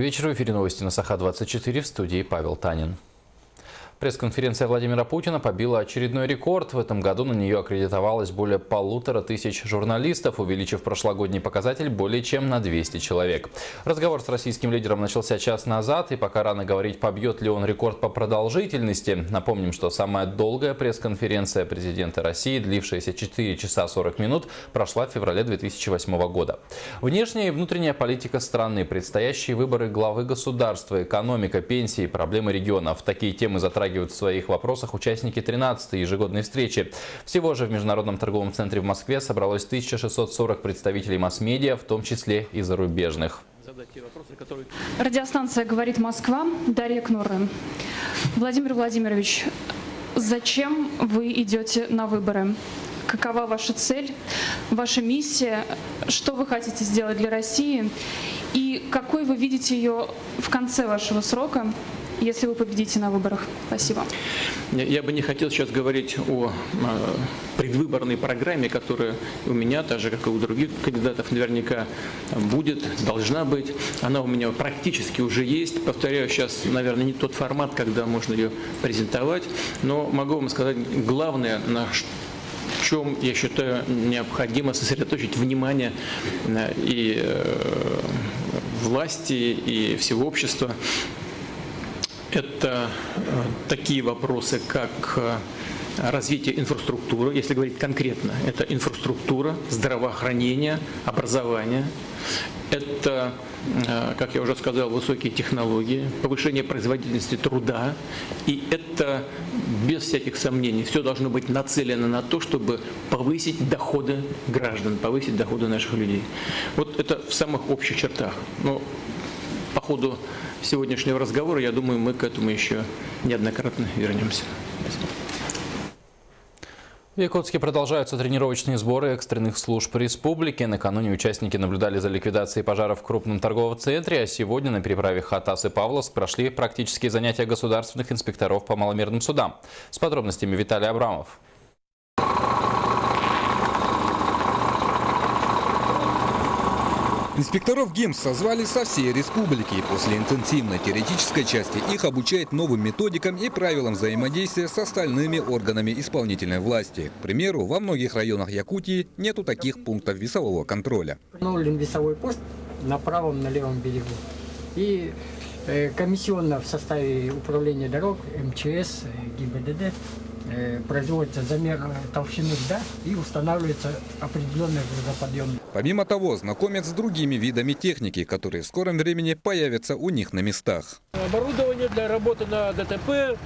Добрый вечер. В эфире новости на Саха-24 в студии Павел Танин. Пресс-конференция Владимира Путина побила очередной рекорд. В этом году на нее аккредитовалось более полутора тысяч журналистов, увеличив прошлогодний показатель более чем на 200 человек. Разговор с российским лидером начался час назад, и пока рано говорить, побьет ли он рекорд по продолжительности. Напомним, что самая долгая пресс-конференция президента России, длившаяся 4 часа 40 минут, прошла в феврале 2008 года. Внешняя и внутренняя политика страны, предстоящие выборы главы государства, экономика, пенсии, проблемы регионов. Такие темы затрагивают затрагивают в своих вопросах участники 13-й ежегодной встречи. Всего же в Международном торговом центре в Москве собралось 1640 представителей масс-медиа, в том числе и зарубежных. Радиостанция «Говорит Москва», Дарья Кнуры. Владимир Владимирович, зачем вы идете на выборы? Какова ваша цель, ваша миссия? Что вы хотите сделать для России? И какой вы видите ее в конце вашего срока? Если вы победите на выборах. Спасибо. Я бы не хотел сейчас говорить о предвыборной программе, которая у меня, так же как и у других кандидатов, наверняка будет, должна быть. Она у меня практически уже есть. Повторяю, сейчас, наверное, не тот формат, когда можно ее презентовать, но могу вам сказать, главное, на чем, я считаю, необходимо сосредоточить внимание и э, власти, и всего общества это э, такие вопросы, как э, развитие инфраструктуры, если говорить конкретно, это инфраструктура, здравоохранение, образование, это, э, как я уже сказал, высокие технологии, повышение производительности труда, и это, без всяких сомнений, все должно быть нацелено на то, чтобы повысить доходы граждан, повысить доходы наших людей. Вот это в самых общих чертах. Но по ходу сегодняшнего разговора, я думаю, мы к этому еще неоднократно вернемся. В Якутске продолжаются тренировочные сборы экстренных служб республики. Накануне участники наблюдали за ликвидацией пожаров в крупном торговом центре, а сегодня на переправе Хатас и Павловск прошли практические занятия государственных инспекторов по маломерным судам. С подробностями Виталий Абрамов. Инспекторов ГИМС созвали со всей республики. После интенсивной теоретической части их обучают новым методикам и правилам взаимодействия с остальными органами исполнительной власти. К примеру, во многих районах Якутии нету таких пунктов весового контроля. Установлен весовой пост на правом, на левом берегу. И э, комиссионно в составе управления дорог, МЧС, э, ГИБДД производится замер толщины льда и устанавливается определенный грузоподъем. Помимо того, знакомят с другими видами техники, которые в скором времени появятся у них на местах. Оборудование для работы на ДТП,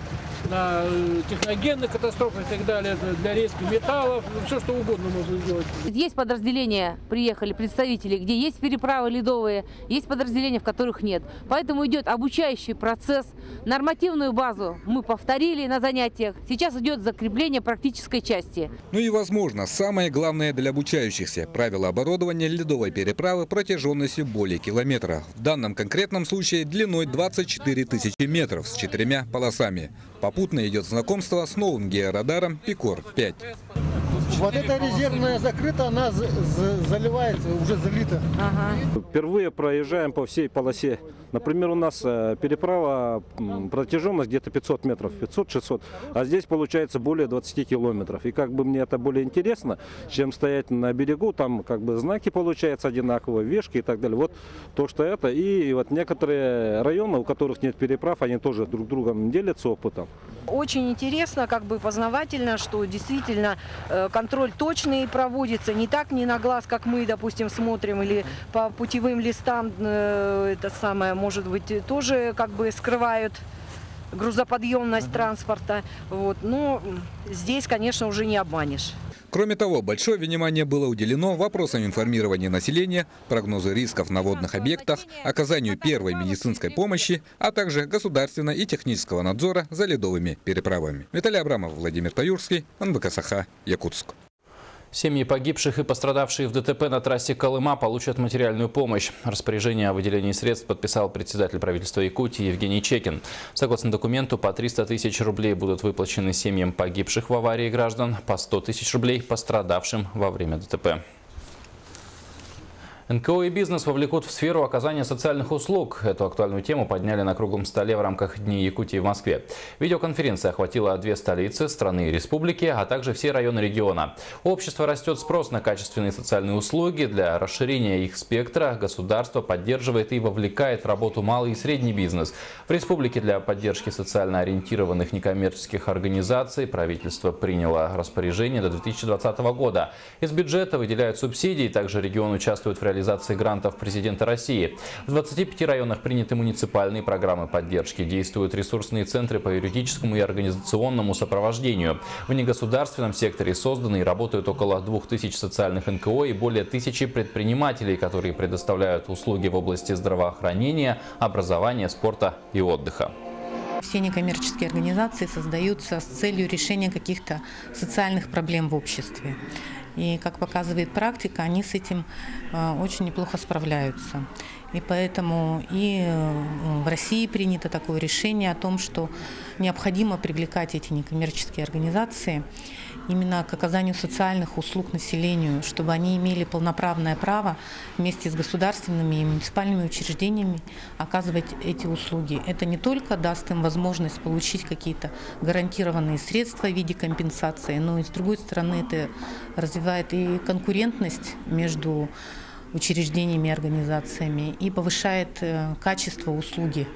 на э, техногенных катастрофах и так далее, для резки металлов, ну, все что угодно можно сделать. Есть подразделения, приехали представители, где есть переправы ледовые, есть подразделения, в которых нет. Поэтому идет обучающий процесс. Нормативную базу мы повторили на занятиях. Сейчас идет закрепление практической части. Ну и, возможно, самое главное для обучающихся – правила оборудования ледовой переправы протяженностью более километра. В данном конкретном случае длиной 24 тысячи метров с четырьмя полосами. Попутно идет знакомство с новым георадаром Пикор-5. Вот эта резервная закрыта, она заливается, уже залита. Ага. Впервые проезжаем по всей полосе. Например, у нас э, переправа протяженность где-то 500 метров, 500-600, а здесь получается более 20 километров. И как бы мне это более интересно, чем стоять на берегу, там как бы знаки получаются одинаковые, вешки и так далее. Вот то, что это. И вот некоторые районы, у которых нет переправ, они тоже друг другом делятся опытом. Очень интересно, как бы познавательно, что действительно э, контроль точный проводится, не так, не на глаз, как мы, допустим, смотрим, или по путевым листам, э, это самое, может быть, тоже как бы скрывают грузоподъемность транспорта. Вот. Но здесь, конечно, уже не обманешь. Кроме того, большое внимание было уделено вопросам информирования населения, прогнозу рисков на водных объектах, оказанию первой медицинской помощи, а также государственного и технического надзора за ледовыми переправами. Виталий Абрамов, Владимир Таюрский, НБК Саха, Якутск. Семьи погибших и пострадавшие в ДТП на трассе Колыма получат материальную помощь. Распоряжение о выделении средств подписал председатель правительства Якутии Евгений Чекин. Согласно документу, по 300 тысяч рублей будут выплачены семьям погибших в аварии граждан, по 100 тысяч рублей пострадавшим во время ДТП. НКО и бизнес вовлекут в сферу оказания социальных услуг. Эту актуальную тему подняли на круглом столе в рамках Дней Якутии в Москве. Видеоконференция охватила две столицы страны и республики, а также все районы региона. У общества растет спрос на качественные социальные услуги. Для расширения их спектра государство поддерживает и вовлекает в работу малый и средний бизнес. В республике для поддержки социально ориентированных некоммерческих организаций правительство приняло распоряжение до 2020 года. Из бюджета выделяют субсидии, также регион участвует в реализации реализации грантов президента России. В 25 районах приняты муниципальные программы поддержки. Действуют ресурсные центры по юридическому и организационному сопровождению. В негосударственном секторе созданы и работают около 2000 социальных НКО и более тысячи предпринимателей, которые предоставляют услуги в области здравоохранения, образования, спорта и отдыха. Все некоммерческие организации создаются с целью решения каких-то социальных проблем в обществе. И, как показывает практика, они с этим э, очень неплохо справляются. И поэтому и э, в России принято такое решение о том, что необходимо привлекать эти некоммерческие организации именно к оказанию социальных услуг населению, чтобы они имели полноправное право вместе с государственными и муниципальными учреждениями оказывать эти услуги. Это не только даст им возможность получить какие-то гарантированные средства в виде компенсации, но и с другой стороны это развивает и конкурентность между учреждениями и организациями и повышает э, качество услуги.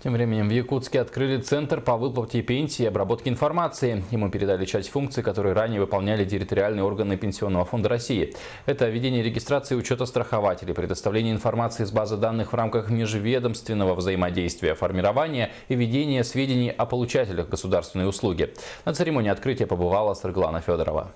Тем временем в Якутске открыли Центр по выплате пенсии и обработке информации. Ему передали часть функций, которые ранее выполняли территориальные органы Пенсионного фонда России. Это ведение регистрации учета страхователей, предоставление информации из базы данных в рамках межведомственного взаимодействия, формирование и ведение сведений о получателях государственной услуги. На церемонии открытия побывала Сарглана Федорова.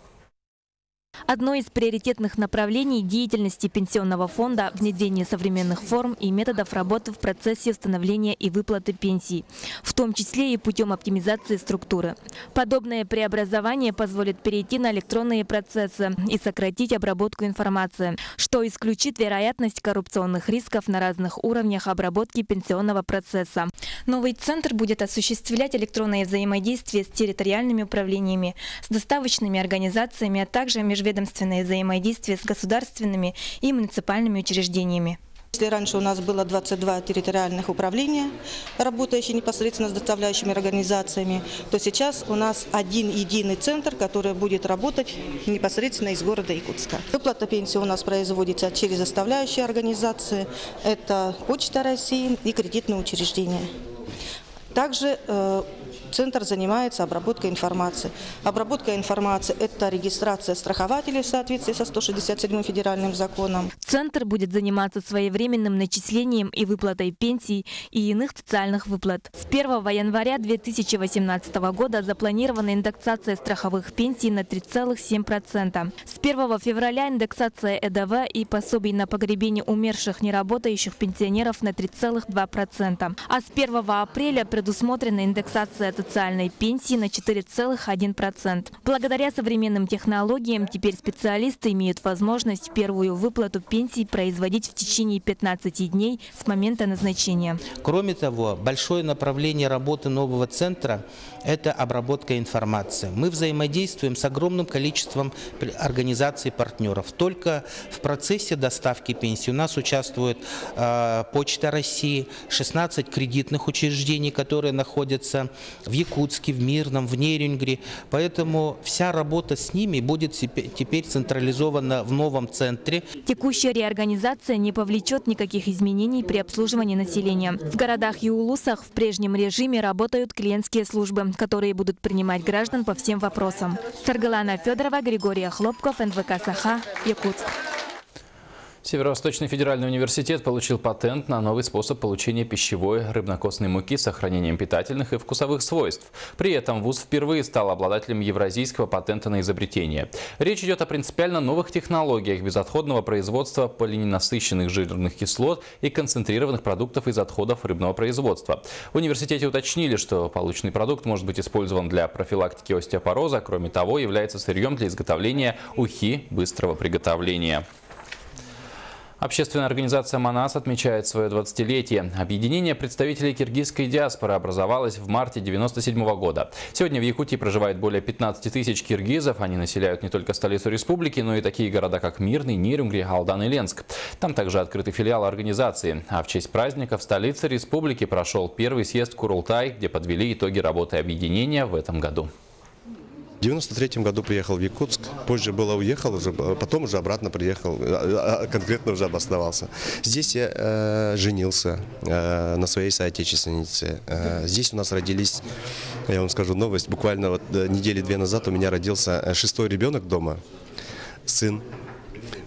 Одно из приоритетных направлений деятельности Пенсионного фонда – внедрение современных форм и методов работы в процессе установления и выплаты пенсий, в том числе и путем оптимизации структуры. Подобное преобразование позволит перейти на электронные процессы и сократить обработку информации, что исключит вероятность коррупционных рисков на разных уровнях обработки пенсионного процесса. Новый центр будет осуществлять электронное взаимодействие с территориальными управлениями, с доставочными организациями, а также между межведомственное взаимодействие с государственными и муниципальными учреждениями. Если раньше у нас было 22 территориальных управления, работающие непосредственно с доставляющими организациями, то сейчас у нас один единый центр, который будет работать непосредственно из города Якутска. Выплата пенсии у нас производится через доставляющие организации. Это Почта России и кредитные учреждения. Также э, Центр занимается обработкой информации. Обработка информации – это регистрация страхователей в соответствии со 167 федеральным законом. Центр будет заниматься своевременным начислением и выплатой пенсий и иных социальных выплат. С 1 января 2018 года запланирована индексация страховых пенсий на 3,7%. С 1 февраля индексация ЭДВ и пособий на погребение умерших неработающих пенсионеров на 3,2%. А с 1 апреля предусмотрена индексация социальной пенсии на 4,1%. Благодаря современным технологиям теперь специалисты имеют возможность первую выплату пенсии производить в течение 15 дней с момента назначения. Кроме того, большое направление работы нового центра – это обработка информации. Мы взаимодействуем с огромным количеством организаций партнеров. Только в процессе доставки пенсии у нас участвует э, Почта России, 16 кредитных учреждений, которые находятся в Якутске, в Мирном, в Нерюнгре. Поэтому вся работа с ними будет теперь централизована в новом центре. Текущая реорганизация не повлечет никаких изменений при обслуживании населения. В городах и улусах в прежнем режиме работают клиентские службы, которые будут принимать граждан по всем вопросам. Саргалана Федорова, Григория Хлопков, НВК «Саха», Якутск. Северо-Восточный федеральный университет получил патент на новый способ получения пищевой рыбнокостной муки с сохранением питательных и вкусовых свойств. При этом ВУЗ впервые стал обладателем евразийского патента на изобретение. Речь идет о принципиально новых технологиях безотходного производства полиненасыщенных жирных кислот и концентрированных продуктов из отходов рыбного производства. В университете уточнили, что полученный продукт может быть использован для профилактики остеопороза, кроме того, является сырьем для изготовления ухи быстрого приготовления. Общественная организация «Манас» отмечает свое 20-летие. Объединение представителей киргизской диаспоры образовалось в марте 1997 года. Сегодня в Якутии проживает более 15 тысяч киргизов. Они населяют не только столицу республики, но и такие города, как Мирный, Нирунгри, Алдан и Ленск. Там также открыты филиалы организации. А в честь праздника в столице республики прошел первый съезд Курултай, где подвели итоги работы объединения в этом году. В 93 году приехал в Якутск, позже было уехал, уже, потом уже обратно приехал, а, а, конкретно уже обосновался. Здесь я э, женился э, на своей соотечественнице. Э, здесь у нас родились, я вам скажу новость, буквально вот э, недели две назад у меня родился э, шестой ребенок дома, сын.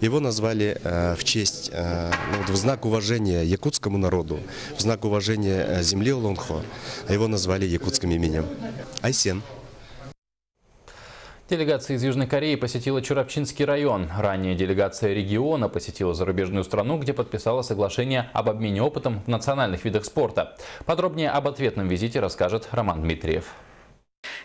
Его назвали э, в честь, ну, вот в знак уважения якутскому народу, в знак уважения э, земле Лонхо. Его назвали якутским именем. Айсен. Делегация из Южной Кореи посетила Чурапчинский район. Ранее делегация региона посетила зарубежную страну, где подписала соглашение об обмене опытом в национальных видах спорта. Подробнее об ответном визите расскажет Роман Дмитриев.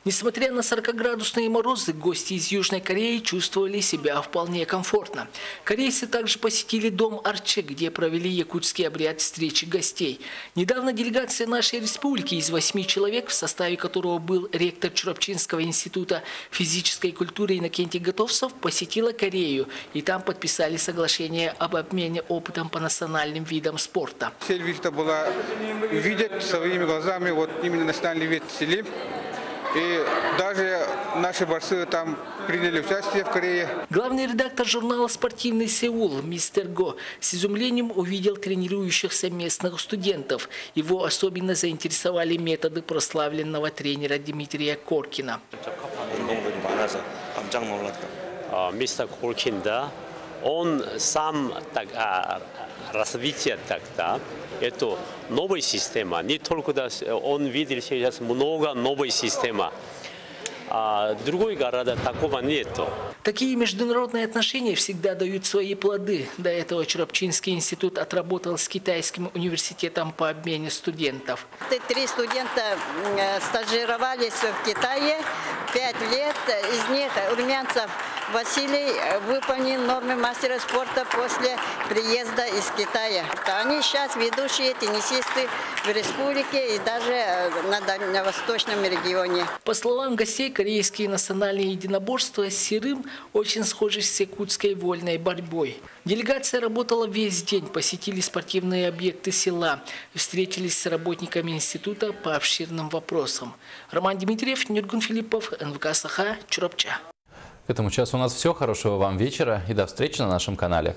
Несмотря на 40-градусные морозы, гости из Южной Кореи чувствовали себя вполне комфортно. Корейцы также посетили дом Арче, где провели якутский обряд встречи гостей. Недавно делегация нашей республики из восьми человек, в составе которого был ректор Чурапчинского института физической культуры Иннокентий Готовцев, посетила Корею. И там подписали соглашение об обмене опытом по национальным видам спорта. Цель была увидеть своими глазами вот именно национальный вид селим. И даже наши борцы там приняли участие в Корее. Главный редактор журнала «Спортивный Сеул» мистер Го с изумлением увидел тренирующихся местных студентов. Его особенно заинтересовали методы прославленного тренера Дмитрия Коркина. Мистер Коркин, он сам так, развитие тогда, это новая система. Не только да, он видел сейчас много новой системы. А другой города такого нету. Такие международные отношения всегда дают свои плоды. До этого Чурапчинский институт отработал с китайским университетом по обмену студентов. Три студента стажировались в Китае пять лет. Из них румянцев Василий выполнил нормы мастера спорта после приезда из Китая. Они сейчас ведущие теннисисты в республике и даже на дальневосточном регионе. По словам гостей, корейские национальные единоборства с Серым очень схожи с якутской вольной борьбой. Делегация работала весь день, посетили спортивные объекты села, встретились с работниками института по обширным вопросам. Роман Дмитриев, Нюргун Филиппов, НВК Саха, Чурапча. К этому часу у нас все. Хорошего вам вечера и до встречи на нашем канале.